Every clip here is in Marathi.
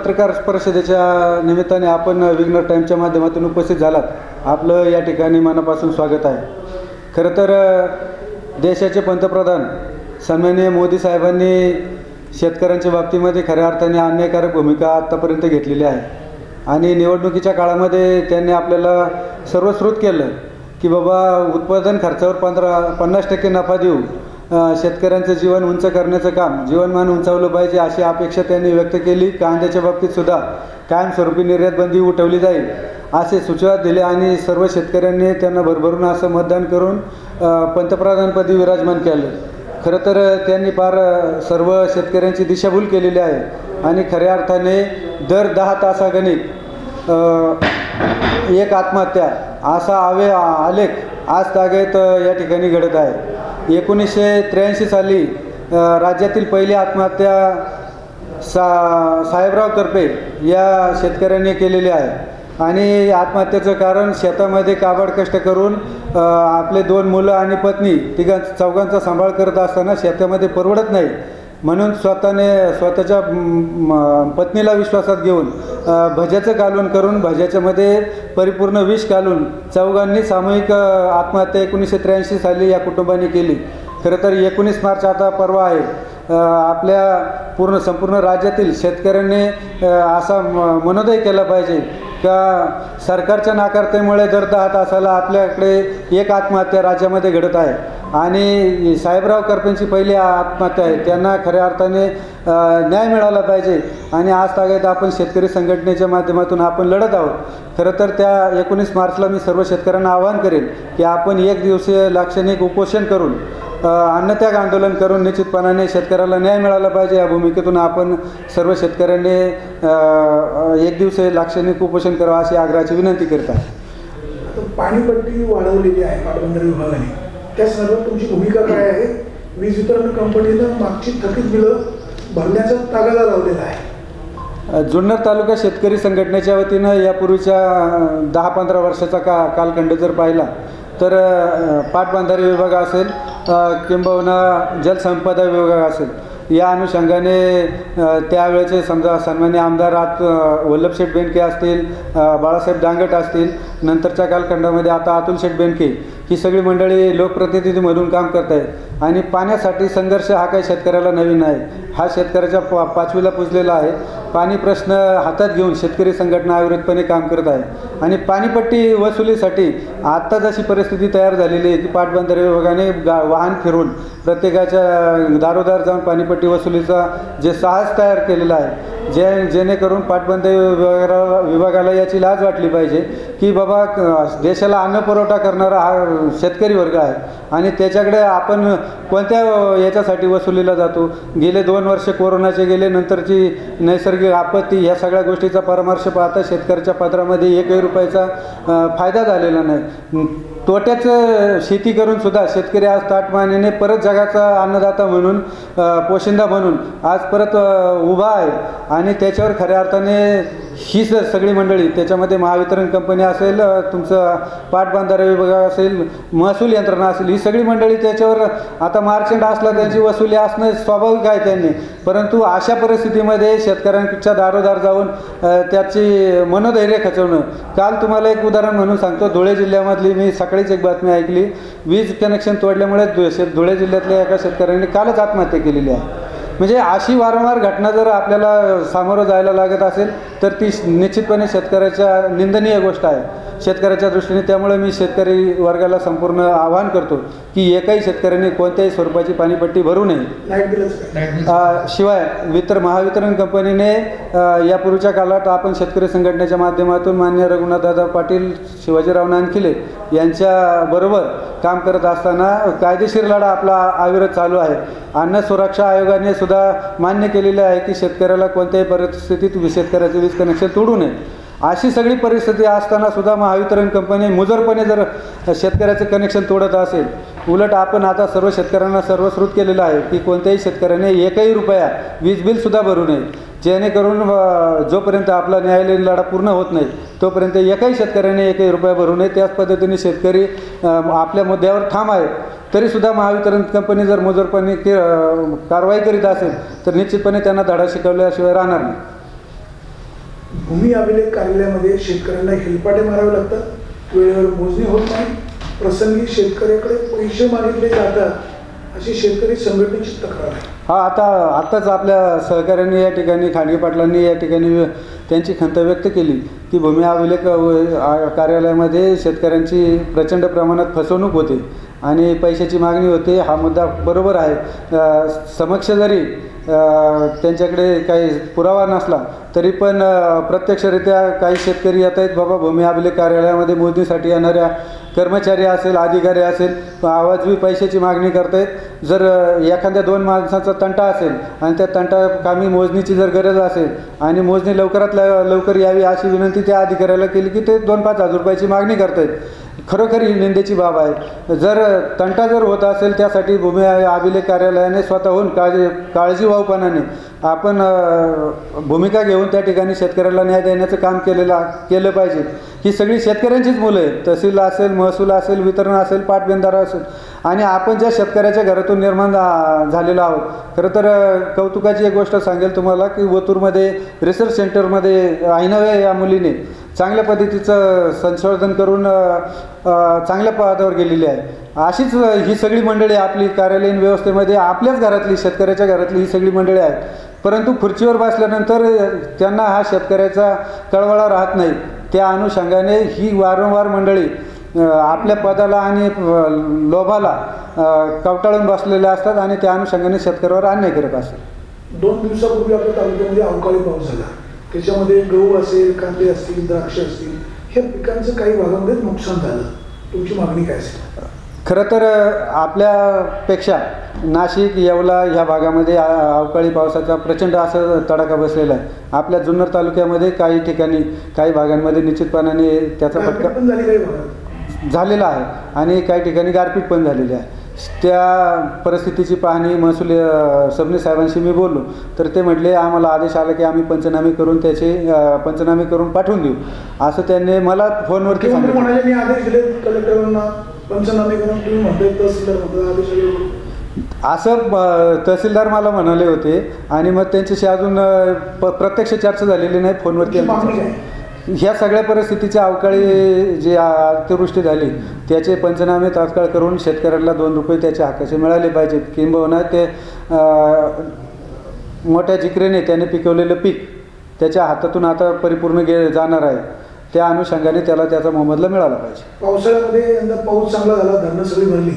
पत्रकार परिषदेच्या निमित्ताने आपण विग्नर टाईमच्या माध्यमातून उपस्थित झालात. आपलं या ठिकाणी मनापासून स्वागत आहे. खरं तर देशाचे पंतप्रधान सन्माननीय मोदी साहेबांनी शेतकऱ्यांच्या बाबतीमध्ये खऱ्या अर्थाने अन्यायकारक भूमिका आत्तापर्यंत घेतलेली आहे. आणि निवडणुकीच्या काळामध्ये त्यांनी आपल्याला सर्वश्रुत केलं की बाबा उत्पादन खर्चावर पंधरा पन्नास टक्के नफा देऊ शेतकऱ्यांचं जीवन उंच करण्याचं काम जीवनमान उंचावलं पाहिजे अशी अपेक्षा त्यांनी व्यक्त केली. कांद्याच्या बाबतीत सुद्धा कायमस्वरूपी निर्यात बंदी उठवली जाईल असे सूचना दिले आणि सर्व शेतकऱ्यांनी त्यांना भरभरून असं मतदान करून पंतप्रधानपदी विराजमान केलं. खरं तर त्यांनी फार सर्व शेतकऱ्यांची दिशाभूल केलेली आहे आणि खऱ्या अर्थाने दर दहा तासागणिक एक आत्महत्या असा आवे आलेख आज तागेत या ठिकाणी घडत आहे. एकोणीसशे त्र्याऐंशी साली राज्यातील पहिली आत्महत्या सा साहेबराव तर्फे या शेतकऱ्यांनी केलेली आहे. आणि आत्महत्येचं कारण शेतामध्ये काबाड कष्ट करून आपले दोन मुलं आणि पत्नी तिघां चौघांचा सांभाळ करत असताना शेतामध्ये परवडत नाही. म्हणून स्वतःने स्वतःच्या म, पत्नीला विश्वासात घेऊन भज्याचं कालवण करून भज्याच्यामध्ये परिपूर्ण विष घालून चौघांनी सामूहिक आत्महत्या एकोणीसशे त्र्याऐंशी साली या कुटुंबाने केली. खरं तर एकोणीस मार्च आता परवा आहे. आपल्या पूर्ण संपूर्ण राज्यातील शेतकऱ्यांनी असा म- मनोदय केला पाहिजे. का सरकारच्या नाकारतेमुळे दर दहा तासाला आपल्याकडे एक आत्महत्या राज्यामध्ये घडत आहे आणि साहेबराव करपेंची पहिली आत्महत्या आहे त्यांना खऱ्या अर्थाने न्याय मिळाला पाहिजे आणि आज तागायत आपण शेतकरी संघटनेच्या माध्यमातून आपण लढत आहोत. खरं तर त्या एकोणीस मार्चला मी सर्व शेतकऱ्यांना आवाहन करेन की आपण एक दिवसीय लाक्षणिक उपोषण करून अन्नत्याग आंदोलन करून निश्चितपणाने शेतकऱ्याला न्याय मिळाला पाहिजे. या भूमिकेतून आपण सर्व शेतकऱ्यांनी एक दिवसीय लाक्षणिक उपोषण करावं अशी आग्रहाची विनंती करत आहे. पाणीपट्टी वाढवलेली आहे पाटबंधारे विभागाने. त्या सर्व तुमची भूमिका काय आहे? वीज वितरण कंपनीनं मागची थकीत बिलं भरण्याचा तागादा लावलेला आहे. जुन्नर तालुका शेतकरी संघटनेच्या वतीनं यापूर्वीच्या दहा पंधरा वर्षाचा का कालखंड जर पाहिला तर पाटबंधारे विभाग असेल किंबहुना जलसंपदा विभाग असेल. या अनुषंगाने त्यावेळेचे समजा सन्मान्य आमदार आत वल्लभशेठ बेंडके असतील बाळासाहेब दांगट असतील नंतरच्या कालखंडामध्ये आता अतुल शेठ बेंडके ही सगळी मंडळी लोकप्रतिनिधी म्हणून काम करत आहेत आणि पाण्यासाठी संघर्ष हा काही शेतकऱ्याला नवीन आहे हा शेतकऱ्याच्या पा पाचवीला पुजलेला आहे. पाणी प्रश्न हातात घेऊन शेतकरी संघटना अविरतपणे काम करत आहे. आणि पाणीपट्टी वसुलीसाठी आत्ता जशी परिस्थिती तयार झालेली आहे की पाटबंधारे विभागाने गा वाहन फिरून प्रत्येकाच्या दारोदार जाऊन पाणीपट्टी वसुलीचा जे साहस तयार केलेला आहे जे जेणेकरून पाटबंद विभागाला विभागाला याची लाज वाटली पाहिजे की बाबा देशाला अन्न पुरवठा करणारा हा शेतकरी वर्ग आहे आणि त्याच्याकडे आपण कोणत्या याच्यासाठी वसुलीला जातो? गेले दोन वर्ष कोरोनाचे गेले नंतरची नैसर्गिक आपत्ती ह्या सगळ्या गोष्टीचा परामर्श पाहता शेतकऱ्याच्या पत्रामध्ये एकही रुपयाचा फायदा झालेला नाही. तोट्याचं शेती करून सुद्धा शेतकरी आज ताटमानेने परत जगाचा अन्नदाता म्हणून पोशिंदा म्हणून आज परत उभा आहे. आणि त्याच्यावर खऱ्या अर्थाने ही स सगळी मंडळी. त्याच्यामध्ये महावितरण कंपनी असेल तुमचं पाटबंधारे विभाग असेल महसूल यंत्रणा असेल ही सगळी मंडळी त्याच्यावर आता मार्चंट असला त्यांची वसुली असणं स्वाभाविक आहे त्यांनी. परंतु अशा परिस्थितीमध्ये शेतकऱ्यांच्या दारोदार जाऊन त्याची मनोधैर्य खचवणं. काल तुम्हाला एक उदाहरण म्हणून सांगतो. धुळे जिल्ह्यामधली मी सकाळीच एक बातमी ऐकली. वीज कनेक्शन तोडल्यामुळे धु- शेत धुळे जिल्ह्यातल्या एका शेतकऱ्यांनी कालच आत्महत्या केलेली आहे. म्हणजे अशी वारंवार घटना जर आपल्याला सामोरं जायला लागत असेल तर ती निश्चितपणे शेतकऱ्याच्या निंदनीय गोष्ट आहे. शेतकऱ्याच्या दृष्टीने त्यामुळे मी शेतकरी वर्गाला संपूर्ण आवाहन करतो की एकही शेतकऱ्यांनी कोणत्याही स्वरूपाची पाणीपट्टी भरू नये. शिवाय वितर महावितरण कंपनीने यापूर्वीच्या काळात आपण शेतकरी संघटनेच्या माध्यमातून मान्य रघुनाथदादा पाटील शिवाजीराव नानखिले यांच्या बरोबर काम करत असताना कायदेशीर लढा आपला अविरत चालू आहे. अन्न सुरक्षा आयोगाने सुद्धा मान्य केलेले आहे की शेतकऱ्याला कोणत्याही परिस्थितीत शेतकऱ्याचे वीज कनेक्शन तोडू नये. अशी सगळी परिस्थिती असताना सुद्धा महावितरण कंपनी मुजरपणे जर शेतकऱ्याचं कनेक्शन तोडत असेल उलट आपण आता सर्व शेतकऱ्यांना सर्वश्रुत केलेलं आहे की कोणत्याही शेतकऱ्याने एकही रुपया वीज बिलसुद्धा भरू नये. जेणेकरून जोपर्यंत आपला न्यायालयीन लढा पूर्ण होत नाही तोपर्यंत एकाही शेतकऱ्याने एकही रुपया भरू नये. त्याच पद्धतीने शेतकरी आपल्या मुद्द्यावर ठाम आहे. तरीसुद्धा महावितरण कंपनी जर मुजरपणे के कारवाई करीत असेल तर निश्चितपणे त्यांना धडा शिकवल्याशिवाय राहणार नाही. भूमी अभिलेख कार्यालयामध्ये शेतकऱ्यांना हेलपाटे मारावे लागतात. वेळेवर मोजणी होत नाही. प्रसंगी शेतकऱ्याकडे पैसे मागितले जातात अशी शेतकरी संघटनेची तक्रार आहे. हा आता आत्ताच आपल्या सहकाऱ्यांनी या ठिकाणी खांडगे पाटलांनी या ठिकाणी त्यांची खंत व्यक्त केली. की भूमी अभिलेख व- कार्यालयामध्ये शेतकऱ्यांची प्रचंड प्रमाणात फसवणूक होते आणि पैशाची मागणी होते. हा मुद्दा बरोबर आहे. समक्ष जरी त्यांच्याकडे काही पुरावा नसला तरी पण प्रत्यक्षरित्या काही शेतकरी येत आहेत बाबा भूमी अभिलेख कार्यालयामध्ये मोजणीसाठी येणाऱ्या कर्मचारी असेल अधिकारी असेल आवाजवी पैशाची मागणी करतायत. जर एखाद्या दोन माणसाचा तंटा असेल आणि त्या तंटा कामी मोजणीची जर गरज असेल आणि मोजणी लवकरात ल- लवकर यावी अशी विनंती त्या अधिकाऱ्याला केली की ते दोन पाच हजार रुपयाची मागणी करतायत. खरोखर ही निंदेची बाब आहे. जर तंटा जर होत असेल त्यासाठी भूमी अभिलेख कार्यालयाने स्वतःहून काळजी काळजीवाहूपणाने आपण भूमिका घेऊन त्या ठिकाणी शेतकऱ्याला न्याय देण्याचं काम केलेलं केलं पाहिजे. ही सगळी शेतकऱ्यांचीच मुलं आहेत. तहसील असेल महसूल असेल वितरण असेल पाटबंधारा असेल. आणि आपण ज्या शेतकऱ्याच्या घरातून निर्माण झालेलो आहोत खरं तर कौतुकाची एक गोष्ट सांगेल तुम्हाला की वतूरमध्ये रिसर्च सेंटरमध्ये ऐनवे या मुलीने चांगल्या पद्धतीचं संशोधन करून चांगल्या पदावर गेलेली आहे. अशीच ही सगळी मंडळी आपली कार्यालयीन व्यवस्थेमध्ये आपल्याच घरातली शेतकऱ्याच्या घरातली ही सगळी मंडळी आहेत. परंतु खुर्चीवर बसल्यानंतर त्यांना हा शेतकऱ्याचा कळवळा राहत नाही. त्या अनुषंगाने ही वारंवार मंडळी आपल्या पदाला आणि लोभाला कवटाळून बसलेल्या असतात आणि त्या अनुषंगाने शेतकऱ्यावर अन्याय करत असतात. दोन दिवसापूर्वी आपल्या तालुक्यामध्ये अवकाळी पाऊस झाला. त्याच्यामध्ये गहू असेल कांदे असतील द्राक्ष असतील ह्या पिकांचं काही भागामध्ये नुकसान झालं. तुमची मागणी काय असेल? खरं तर आपल्यापेक्षा नाशिक येवला ह्या भागामध्ये अवकाळी पावसाचा प्रचंड असं तडाखा बसलेला आहे. आपल्या जुन्नर तालुक्यामध्ये काही ठिकाणी काही भागांमध्ये निश्चितपणाने त्याचा फटका झालेला आहे आणि काही ठिकाणी गारपीट पण झालेली आहे. त्या परिस्थितीची पाहणी महसूल अ, सबनीस साहेबांशी मी बोललो. तर ते म्हटले आम्हाला आदेश आला की आम्ही पंचनामे करून त्याचे पंचनामे करून पाठवून देऊ. असं त्यांनी मला फोनवरती सांगितलं. पंचनामे करून तुम्ही म्हणताय तहसीलदार म्हणतात आदेश. असं तहसीलदार मला म्हणाले होते आणि मग त्यांच्याशी अजून प- प्रत्यक्ष चर्चा झालेली नाही फोनवरती तुमची मागणी आमची काय चर्चा. ह्या सगळ्या परिस्थितीच्या अवकाळी जी आ- अतिवृष्टी झाली त्याचे पंचनामे तात्काळ करून शेतकऱ्याला दोन रुपये त्याच्या हक्काचे मिळाले पाहिजेत किंबहुना ते अ, मोठ्या जिकरीने त्याने पिकवलेलं पीक त्याच्या हातातून आता परिपूर्ण गे जाणार आहे त्या अनुषंगाने त्याला त्याचा मोबदला मिळाला पाहिजे. पावसाळ्यामध्ये यंदा पाऊस चांगला झाला धरणं सगळी भरली.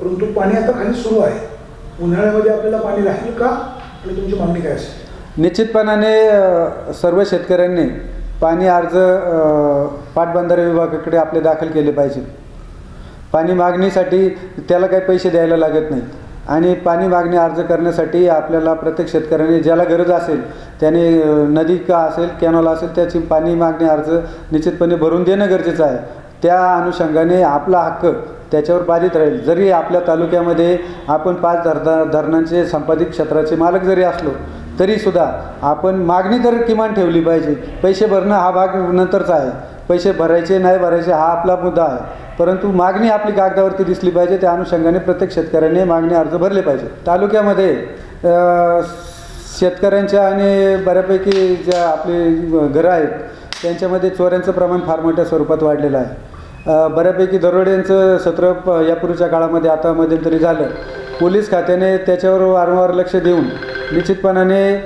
परंतु पाणी आता खाली सुरू आहे. उन्हाळ्यामध्ये आपल्याला पाणी राहील का? आणि तुमची मागणी काय असेल? निश्चितपणाने सर्व शेतकऱ्यांनी पाणी अर्ज पाटबंधारे विभागाकडे आपले दाखल केले पाहिजे. पाणी मागणीसाठी त्याला काही पैसे द्यायला लागत नाहीत. आणि पाणी मागणी अर्ज करण्यासाठी आपल्याला प्रत्येक शेतकऱ्याने ज्याला गरज असेल त्याने नदी का असेल कॅनॉल असेल त्याची पाणी मागणी अर्ज निश्चितपणे भरून देणं गरजेचं आहे. त्या अनुषंगाने आपला हक्क त्याच्यावर बाधित राहील. जरी आपल्या तालुक्यामध्ये आपण पाच धरणा धरणांचे संपादित क्षेत्राचे मालक जरी असलो तरीसुद्धा आपण मागणी तर किमान ठेवली पाहिजे. पैसे भरणं हा भाग नंतरचा आहे. पैसे भरायचे नाही भरायचे हा आपला मुद्दा आहे. परंतु मागणी आपली कागदावरती दिसली पाहिजे. त्या अनुषंगाने प्रत्येक शेतकऱ्याने मागणी अर्ज भरले पाहिजे. तालुक्यामध्ये शेतकऱ्यांच्या आणि बऱ्यापैकी ज्या आपली घरं आहेत त्यांच्यामध्ये चोऱ्यांचं प्रमाण फार मोठ्या स्वरूपात वाढलेलं आहे. बऱ्यापैकी दरोड्यांचं सत्र प- यापूर्वीच्या काळामध्ये आता मध्यंतरी झालं. पोलीस खात्याने त्याच्यावर वारंवार लक्ष देऊन निश्चितपणाने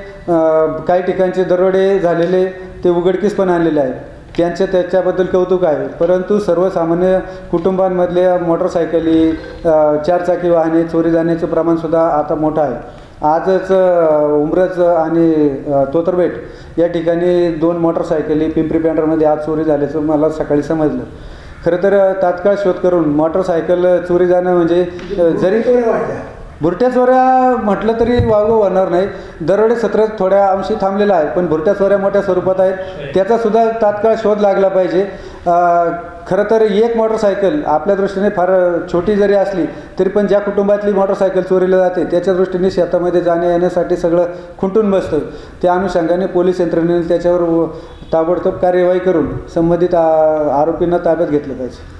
काही ठिकाणचे दरोडे झालेले ते उघडकीस पण आणलेले आहेत. त्यांच्या त्याच्याबद्दल कौतुक आहे. परंतु सर्वसामान्य कुटुंबांमधल्या मोटरसायकली चारचाकी वाहने चोरी जाण्याचं प्रमाणसुद्धा आता मोठं आहे. आजच उमरज आणि तोतरबेट या ठिकाणी दोन मोटरसायकली पिंपरी पेंढरमध्ये आज चोरी झाल्याचं मला सकाळी समजलं. खरं तर तात्काळ शोध करून मोटरसायकल चोरी जाणं म्हणजे जरी तरी भुरट्या चोऱ्या म्हटलं तरी वावगं होणार नाही. दरोडे सत्र थोड्या अंशी थांबलेला आहे पण भुरट्या चोऱ्या मोठ्या स्वरूपात आहेत. त्याचासुद्धा तात्काळ शोध लागला पाहिजे. खरं तर एक मोटरसायकल आपल्या दृष्टीने फार छोटी जरी असली तरी पण ज्या कुटुंबातली मोटरसायकल चोरीला जाते त्याच्या दृष्टीने शेतामध्ये जाण्या येण्यासाठी सगळं खुंटून बसतं. त्या अनुषंगाने पोलीस यंत्रणेने त्याच्यावर ताबडतोब कार्यवाही करून संबंधित आरोपींना ताब्यात घेतलं पाहिजे.